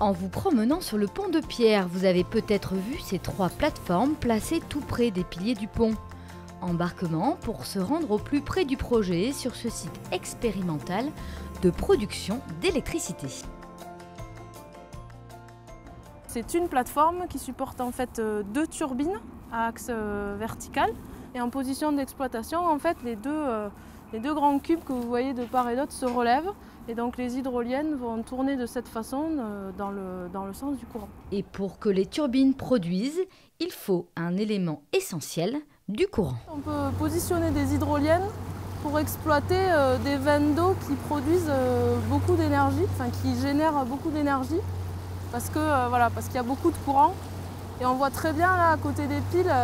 En vous promenant sur le pont de pierre, vous avez peut-être vu ces trois plateformes placées tout près des piliers du pont. Embarquement pour se rendre au plus près du projet sur ce site expérimental de production d'électricité. C'est une plateforme qui supporte en fait euh, deux turbines à axe euh, vertical et en position d'exploitation en fait les deux, euh, les deux grands cubes que vous voyez de part et d'autre se relèvent et donc les hydroliennes vont tourner de cette façon euh, dans le, dans le sens du courant. Et pour que les turbines produisent, il faut un élément essentiel du courant. On peut positionner des hydroliennes pour exploiter euh, des veines d'eau qui produisent euh, beaucoup d'énergie, enfin qui génèrent beaucoup d'énergie parce que voilà, parce qu'il y a beaucoup de courant et on voit très bien là à côté des piles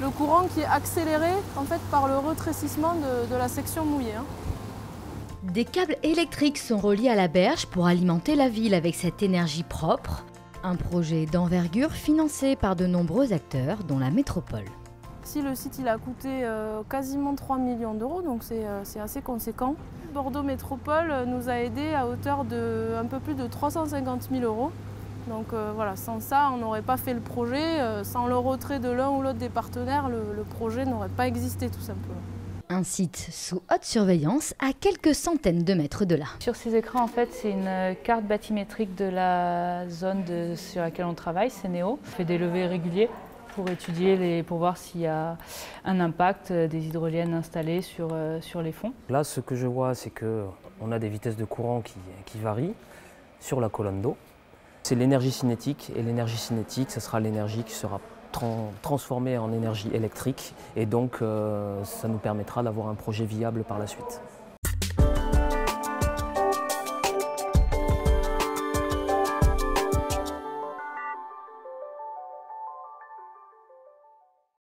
le courant qui est accéléré en fait par le rétrécissement de, de la section mouillée. Des câbles électriques sont reliés à la berge pour alimenter la ville avec cette énergie propre. Un projet d'envergure financé par de nombreux acteurs, dont la métropole. Ici, le site il a coûté euh, quasiment 3 millions d'euros, donc c'est euh, c'est assez conséquent. Bordeaux Métropole euh, nous a aidés à hauteur de un peu plus de 350 000 euros. Donc voilà, sans ça, on n'aurait pas fait le projet. Sans le retrait de l'un ou l'autre des partenaires, le projet n'aurait pas existé tout simplement. Un site sous haute surveillance à quelques centaines de mètres de là. Sur ces écrans, en fait, c'est une euh, carte bathymétrique de la zone de- sur laquelle on travaille, c'est Néo. On fait des levées réguliers pour étudier, les, pour voir s'il y a un impact euh, des hydroliennes installées sur, euh, sur les fonds. Là, ce que je vois, c'est qu'on a des vitesses de courant qui, qui varient sur la colonne d'eau. C'est l'énergie cinétique, et l'énergie cinétique, ce sera l'énergie qui sera tran- transformée en énergie électrique, et donc euh, ça nous permettra d'avoir un projet viable par la suite.